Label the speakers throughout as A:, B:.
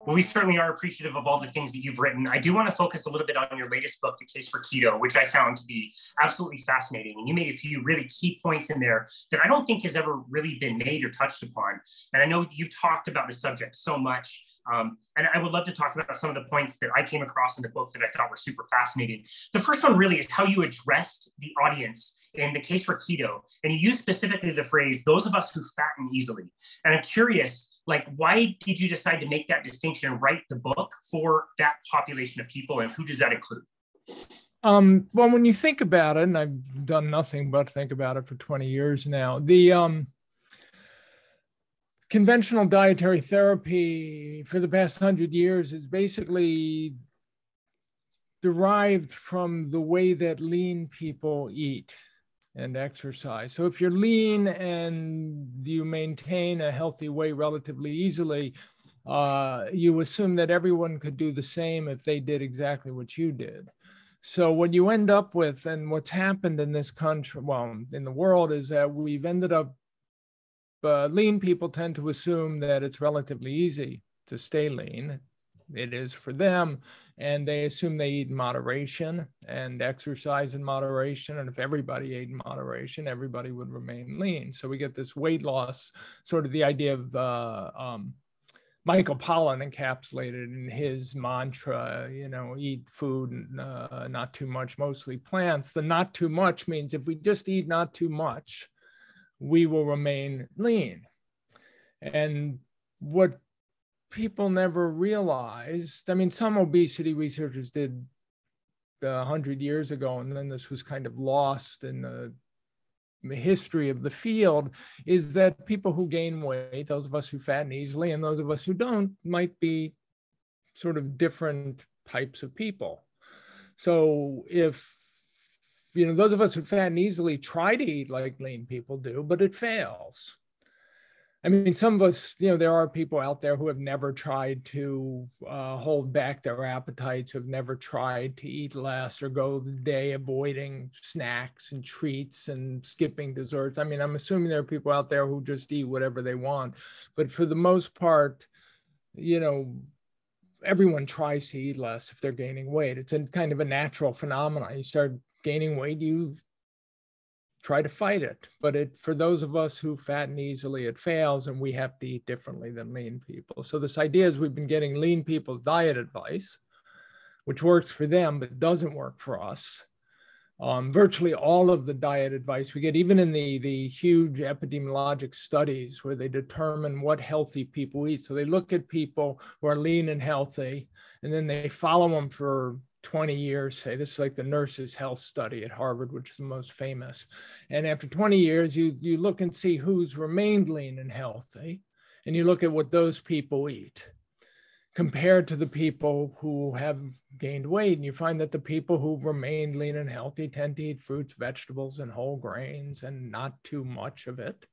A: Well, we certainly are appreciative of all the things that you've written. I do want to focus a little bit on your latest book, The Case for Keto, which I found to be absolutely fascinating. And you made a few really key points in there that I don't think has ever really been made or touched upon. And I know you've talked about the subject so much. Um, and I would love to talk about some of the points that I came across in the book that I thought were super fascinating. The first one really is how you addressed the audience in the case for keto. And you use specifically the phrase, those of us who fatten easily. And I'm curious, like, why did you decide to make that distinction and write the book for that population of people? And who does that include?
B: Um, well, when you think about it, and I've done nothing but think about it for 20 years now, the um, conventional dietary therapy for the past hundred years is basically derived from the way that lean people eat and exercise. So if you're lean and you maintain a healthy weight relatively easily, uh, you assume that everyone could do the same if they did exactly what you did. So what you end up with, and what's happened in this country, well, in the world, is that we've ended up. Uh, lean people tend to assume that it's relatively easy to stay lean it is for them. And they assume they eat in moderation and exercise in moderation. And if everybody ate in moderation, everybody would remain lean. So we get this weight loss, sort of the idea of uh, um, Michael Pollan encapsulated in his mantra, you know, eat food, uh, not too much, mostly plants. The not too much means if we just eat not too much, we will remain lean. And what people never realized. I mean, some obesity researchers did uh, a hundred years ago, and then this was kind of lost in the history of the field. Is that people who gain weight, those of us who fatten easily, and those of us who don't, might be sort of different types of people. So if you know those of us who fatten easily try to eat like lean people do, but it fails I mean, some of us, you know, there are people out there who have never tried to uh, hold back their appetites, who have never tried to eat less or go the day avoiding snacks and treats and skipping desserts. I mean, I'm assuming there are people out there who just eat whatever they want. But for the most part, you know, everyone tries to eat less if they're gaining weight. It's a kind of a natural phenomenon. You start gaining weight, you try to fight it. But it for those of us who fatten easily, it fails, and we have to eat differently than lean people. So this idea is we've been getting lean people diet advice, which works for them but doesn't work for us. Um, virtually all of the diet advice we get, even in the, the huge epidemiologic studies where they determine what healthy people eat. So they look at people who are lean and healthy, and then they follow them for 20 years, say this is like the nurses' health study at Harvard, which is the most famous. And after 20 years, you, you look and see who's remained lean and healthy, and you look at what those people eat compared to the people who have gained weight. And you find that the people who remained lean and healthy tend to eat fruits, vegetables, and whole grains and not too much of it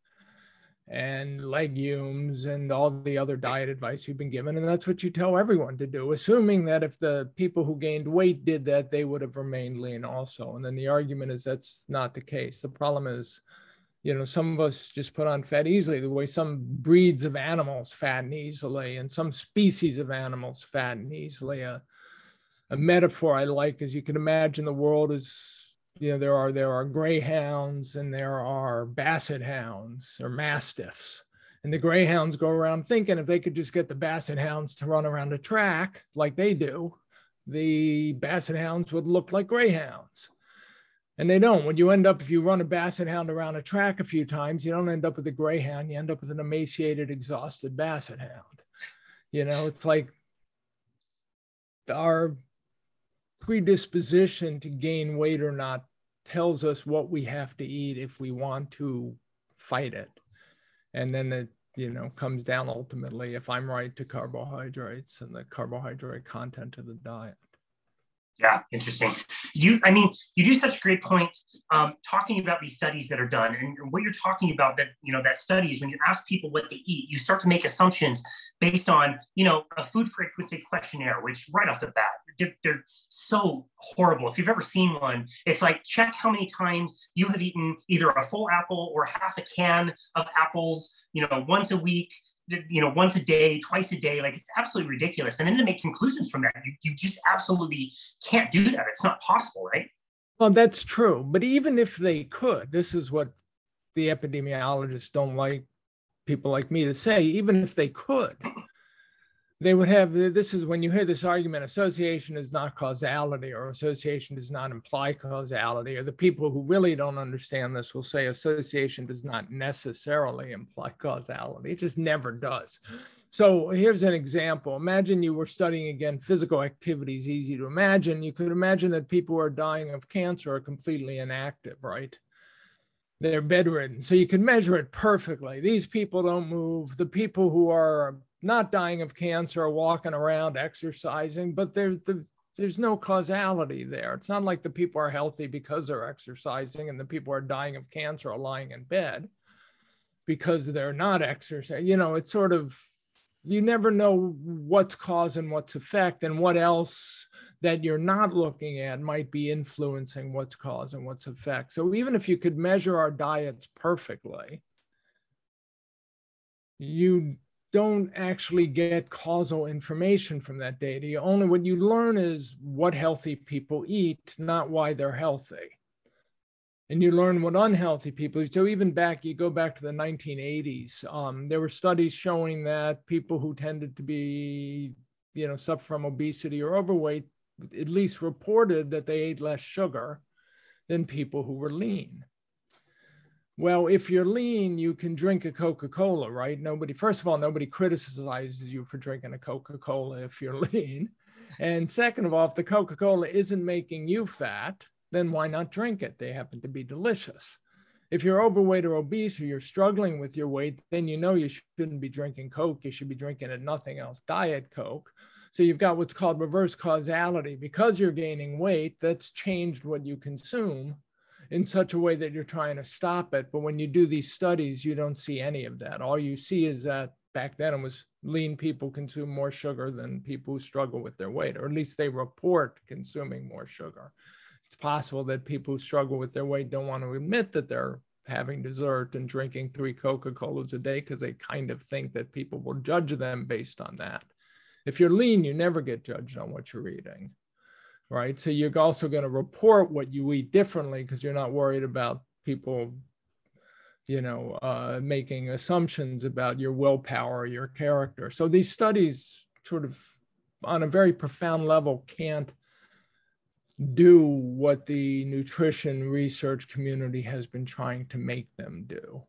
B: and legumes and all the other diet advice you've been given. And that's what you tell everyone to do, assuming that if the people who gained weight did that, they would have remained lean also. And then the argument is that's not the case. The problem is, you know, some of us just put on fat easily, the way some breeds of animals fatten easily and some species of animals fatten easily. A, a metaphor I like is you can imagine the world is you know there are there are greyhounds and there are basset hounds or mastiffs. And the greyhounds go around thinking if they could just get the basset hounds to run around a track like they do the basset hounds would look like greyhounds. And they don't. When you end up if you run a basset hound around a track a few times you don't end up with a greyhound you end up with an emaciated exhausted basset hound. You know it's like our predisposition to gain weight or not tells us what we have to eat if we want to fight it. And then it, you know, comes down ultimately, if I'm right, to carbohydrates and the carbohydrate content of the diet.
A: Yeah, interesting. You, I mean, you do such a great point um, talking about these studies that are done, and what you're talking about that you know that studies when you ask people what they eat, you start to make assumptions based on you know a food frequency questionnaire, which right off the bat they're, they're so horrible. If you've ever seen one, it's like check how many times you have eaten either a full apple or half a can of apples you know, once a week, you know, once a day, twice a day. Like it's absolutely ridiculous. And then to make conclusions from that, you, you just absolutely can't do that. It's not possible, right?
B: Well, that's true. But even if they could, this is what the epidemiologists don't like people like me to say, even if they could, they would have this is when you hear this argument association is not causality or association does not imply causality or the people who really don't understand this will say association does not necessarily imply causality it just never does. So here's an example imagine you were studying again physical activity is easy to imagine you could imagine that people who are dying of cancer are completely inactive right? They're bedridden so you can measure it perfectly these people don't move the people who are not dying of cancer or walking around exercising, but there's the, there's no causality there. It's not like the people are healthy because they're exercising and the people are dying of cancer or lying in bed because they're not exercising. You know, it's sort of you never know what's cause and what's effect and what else that you're not looking at might be influencing what's cause and what's effect. So even if you could measure our diets perfectly, you don't actually get causal information from that data. You only what you learn is what healthy people eat, not why they're healthy. And you learn what unhealthy people eat. So even back, you go back to the 1980s, um, there were studies showing that people who tended to be, you know, suffer from obesity or overweight, at least reported that they ate less sugar than people who were lean. Well, if you're lean, you can drink a Coca Cola, right? Nobody, first of all, nobody criticizes you for drinking a Coca Cola if you're lean. And second of all, if the Coca Cola isn't making you fat, then why not drink it? They happen to be delicious. If you're overweight or obese or you're struggling with your weight, then you know you shouldn't be drinking Coke. You should be drinking it nothing else, Diet Coke. So you've got what's called reverse causality. Because you're gaining weight, that's changed what you consume in such a way that you're trying to stop it. But when you do these studies, you don't see any of that. All you see is that back then it was lean people consume more sugar than people who struggle with their weight, or at least they report consuming more sugar. It's possible that people who struggle with their weight don't want to admit that they're having dessert and drinking three Coca Colas a day because they kind of think that people will judge them based on that. If you're lean, you never get judged on what you're eating right? So you're also going to report what you eat differently because you're not worried about people, you know, uh, making assumptions about your willpower or your character. So these studies, sort of on a very profound level, can't do what the nutrition research community has been trying to make them do.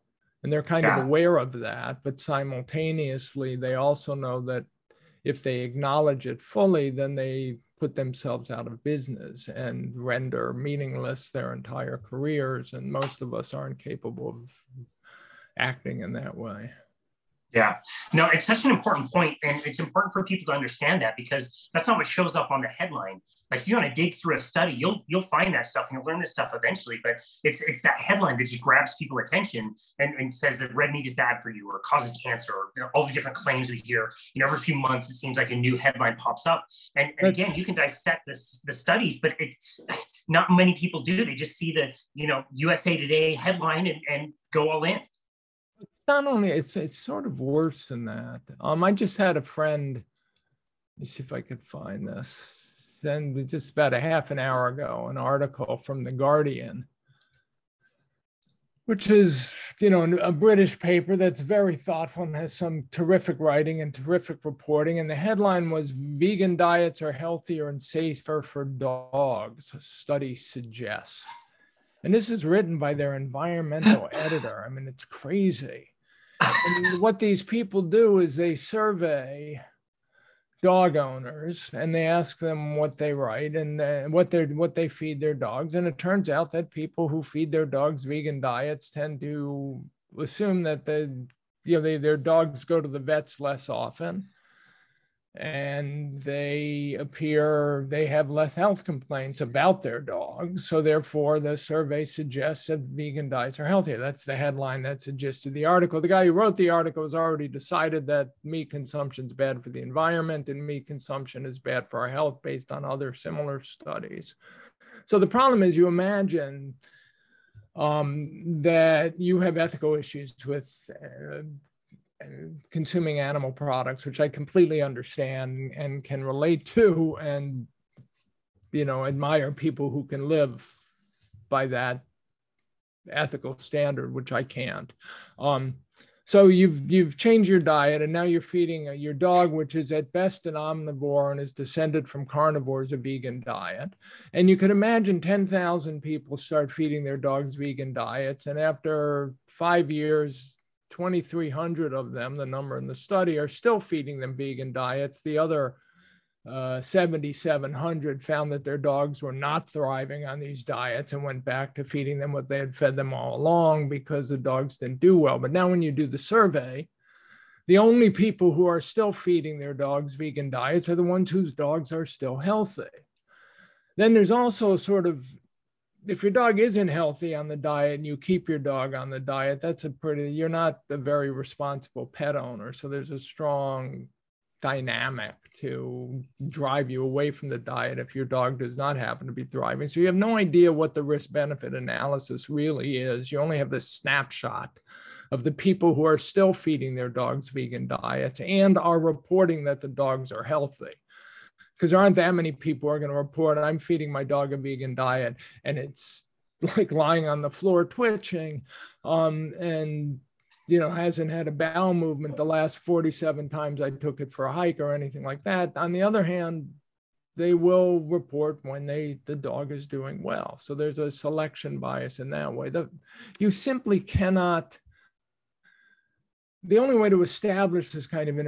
B: And they're kind yeah. of aware of that, but simultaneously, they also know that if they acknowledge it fully, then they put themselves out of business and render meaningless their entire careers. And most of us aren't capable of acting in that way.
A: Yeah, no, it's such an important point, and it's important for people to understand that because that's not what shows up on the headline. Like you want to dig through a study, you'll you'll find that stuff and you'll learn this stuff eventually. But it's it's that headline that just grabs people attention and, and says that red meat is bad for you or causes cancer or you know, all the different claims we hear. You know, every few months it seems like a new headline pops up. And, and again, you can dissect this the studies, but it not many people do. They just see the you know USA Today headline and, and go all in
B: not only it's it's sort of worse than that. Um, I just had a friend. Let me see if I could find this. Then just about a half an hour ago, an article from the Guardian, which is you know a British paper that's very thoughtful and has some terrific writing and terrific reporting. And the headline was "Vegan diets are healthier and safer for dogs." A study suggests. And this is written by their environmental editor. I mean, it's crazy. And what these people do is they survey dog owners and they ask them what they write and uh, what they what they feed their dogs. And it turns out that people who feed their dogs vegan diets tend to assume that the you know they, their dogs go to the vets less often and they appear they have less health complaints about their dogs so therefore the survey suggests that vegan diets are healthier. That's the headline that suggested the article. The guy who wrote the article has already decided that meat consumption is bad for the environment and meat consumption is bad for our health based on other similar studies. So the problem is you imagine um, that you have ethical issues with uh, consuming animal products, which I completely understand and can relate to, and you know, admire people who can live by that ethical standard, which I can't. Um, so you've you've changed your diet, and now you're feeding your dog, which is at best an omnivore and is descended from carnivores, a vegan diet. And you could imagine 10,000 people start feeding their dogs vegan diets, and after five years, 2,300 of them, the number in the study, are still feeding them vegan diets. The other uh, 7,700 found that their dogs were not thriving on these diets and went back to feeding them what they had fed them all along because the dogs didn't do well. But now, when you do the survey, the only people who are still feeding their dogs vegan diets are the ones whose dogs are still healthy. Then there's also a sort of if your dog isn't healthy on the diet and you keep your dog on the diet, that's a pretty, you're not a very responsible pet owner. So there's a strong dynamic to drive you away from the diet if your dog does not happen to be thriving. So you have no idea what the risk benefit analysis really is. You only have this snapshot of the people who are still feeding their dogs vegan diets and are reporting that the dogs are healthy. Because there aren't that many people are going to report, I'm feeding my dog a vegan diet and it's like lying on the floor twitching. Um, and you know, hasn't had a bowel movement the last 47 times I took it for a hike or anything like that. On the other hand, they will report when they the dog is doing well. So there's a selection bias in that way. The, you simply cannot the only way to establish this kind of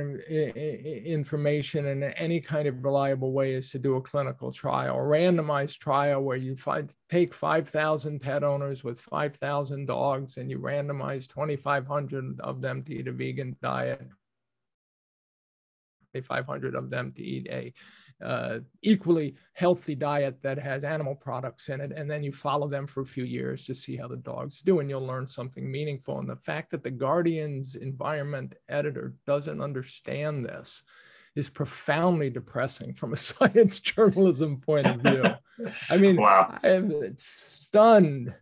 B: information in any kind of reliable way is to do a clinical trial, a randomized trial where you find, take 5,000 pet owners with 5,000 dogs and you randomize 2,500 of them to eat a vegan diet, 2,500 of them to eat a uh, equally healthy diet that has animal products in it, and then you follow them for a few years to see how the dogs do, and you'll learn something meaningful. And the fact that the Guardian's environment editor doesn't understand this is profoundly depressing from a science journalism point of view. I mean, wow. I'm stunned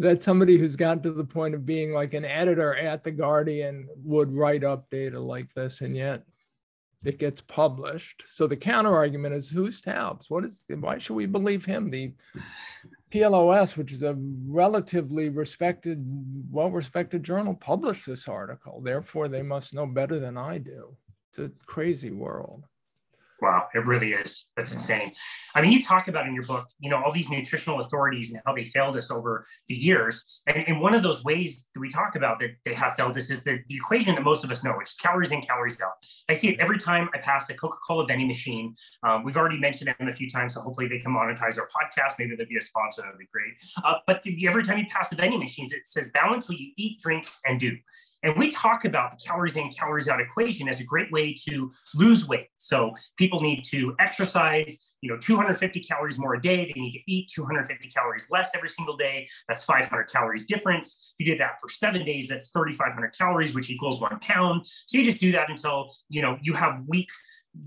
B: that somebody who's gotten to the point of being like an editor at the Guardian would write up data like this, and yet it gets published. So the counter argument is who's Taubes? What is why should we believe him? The PLOS, which is a relatively respected, well-respected journal, published this article. Therefore, they must know better than I do. It's a crazy world.
A: Wow, it really is. That's insane. I mean, you talk about in your book, you know, all these nutritional authorities and how they failed us over the years. And, and one of those ways that we talk about that they have failed us is the, the equation that most of us know, which is calories in, calories out. I see it every time I pass a Coca-Cola vending machine. Um, we've already mentioned them a few times, so hopefully they can monetize our podcast. Maybe they'll be a sponsor. That'd be great. Uh, but the, every time you pass the vending machines, it says balance what you eat, drink, and do. And we talk about the calories in, calories out equation as a great way to lose weight. So people need to exercise, you know, 250 calories more a day. They need to eat 250 calories less every single day. That's 500 calories difference. If you did that for seven days, that's 3,500 calories, which equals one pound. So you just do that until, you know, you have weeks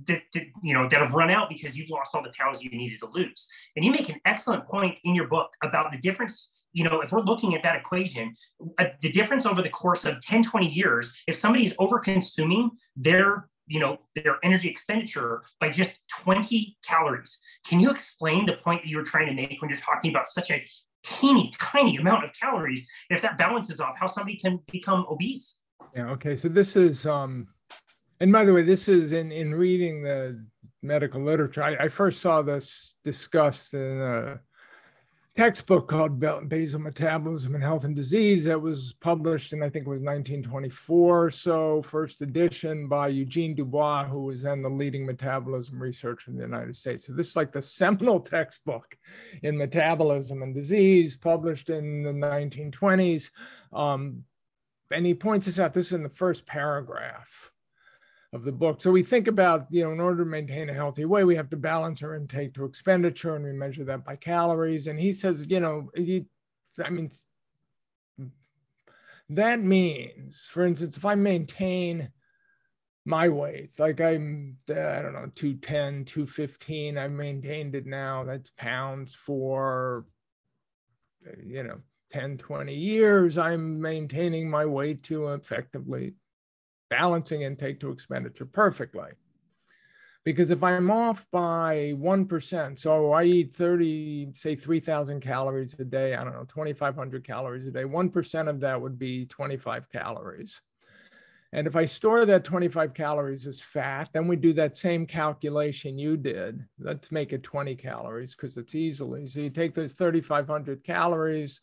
A: that, that, you know that have run out because you've lost all the pounds you needed to lose. And you make an excellent point in your book about the difference you know, if we're looking at that equation, uh, the difference over the course of 10, 20 years, if somebody is over consuming their you know their energy expenditure by just 20 calories. Can you explain the point that you were trying to make when you're talking about such a teeny tiny amount of calories? If that balances off how somebody can become obese?
B: Yeah okay so this is um and by the way this is in in reading the medical literature. I, I first saw this discussed in a textbook called Basal Metabolism and Health and Disease that was published in, I think it was 1924. So, first edition by Eugene Dubois, who was then the leading metabolism researcher in the United States. So, this is like the seminal textbook in metabolism and disease, published in the 1920s. Um, and he points this out. This is in the first paragraph of the book. So we think about, you know, in order to maintain a healthy weight, we have to balance our intake to expenditure, and we measure that by calories. And he says, you know, he, I mean, that means, for instance, if I maintain my weight, like I'm, uh, I don't know, 210, 215, I've maintained it now, that's pounds for, you know, 10, 20 years, I'm maintaining my weight to effectively balancing intake to expenditure perfectly. Because if I'm off by 1%, so I eat 30, say 3,000 calories a day, I don't know, 2,500 calories a day, 1% of that would be 25 calories. And if I store that 25 calories as fat, then we do that same calculation you did. Let's make it 20 calories because it's easily. So you take those 3,500 calories,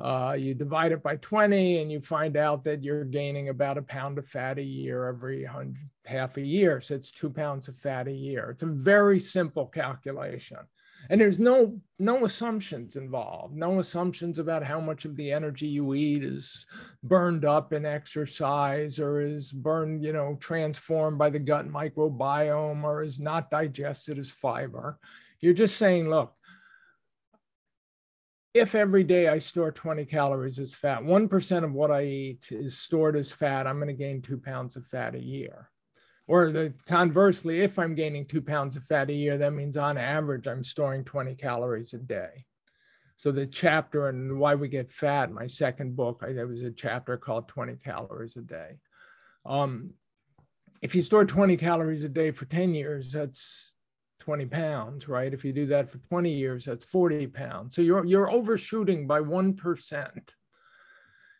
B: uh, you divide it by 20, and you find out that you're gaining about a pound of fat a year every hundred, half a year. So it's two pounds of fat a year. It's a very simple calculation and there's no no assumptions involved no assumptions about how much of the energy you eat is burned up in exercise or is burned you know transformed by the gut microbiome or is not digested as fiber you're just saying look if every day I store 20 calories as fat, 1% of what I eat is stored as fat, I'm going to gain two pounds of fat a year. Or the, conversely, if I'm gaining two pounds of fat a year, that means on average, I'm storing 20 calories a day. So the chapter on why we get fat, my second book, I, there was a chapter called 20 calories a day. Um, if you store 20 calories a day for 10 years, that's 20 pounds, right? If you do that for 20 years, that's 40 pounds. So you're, you're overshooting by 1%.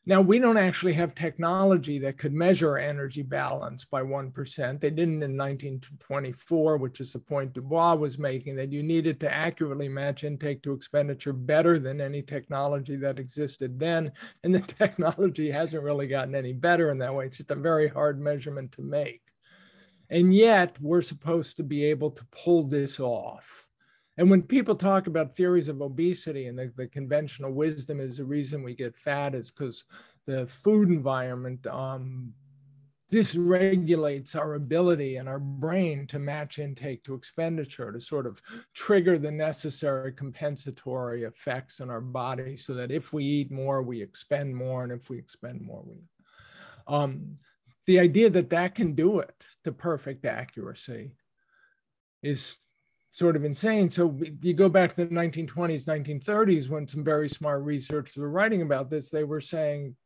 B: Now, we don't actually have technology that could measure energy balance by 1%. They didn't in 1924, which is the point Dubois was making, that you needed to accurately match intake to expenditure better than any technology that existed then. And the technology hasn't really gotten any better in that way. It's just a very hard measurement to make. And yet, we're supposed to be able to pull this off. And when people talk about theories of obesity and the, the conventional wisdom is the reason we get fat is because the food environment um, dysregulates our ability and our brain to match intake to expenditure to sort of trigger the necessary compensatory effects in our body so that if we eat more we expend more and if we expend more we um, the idea that that can do it to perfect accuracy is sort of insane. So you go back to the 1920s, 1930s, when some very smart researchers were writing about this, they were saying,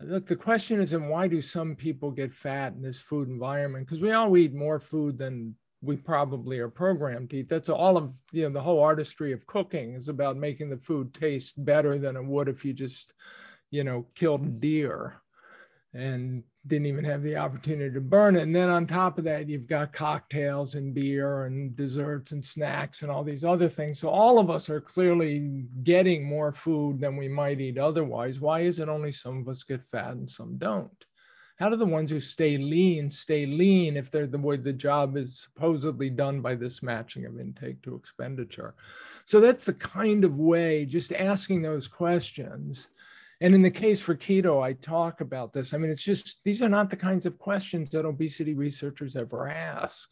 B: look, the question isn't why do some people get fat in this food environment? Because we all eat more food than we probably are programmed to eat. That's all of you know the whole artistry of cooking is about making the food taste better than it would if you just you know killed deer and didn't even have the opportunity to burn it. And then on top of that, you've got cocktails and beer and desserts and snacks and all these other things. So all of us are clearly getting more food than we might eat otherwise. Why is it only some of us get fat and some don't? How do the ones who stay lean stay lean if they're the way the job is supposedly done by this matching of intake to expenditure? So that's the kind of way, just asking those questions and in the case for keto, I talk about this. I mean, it's just these are not the kinds of questions that obesity researchers ever ask.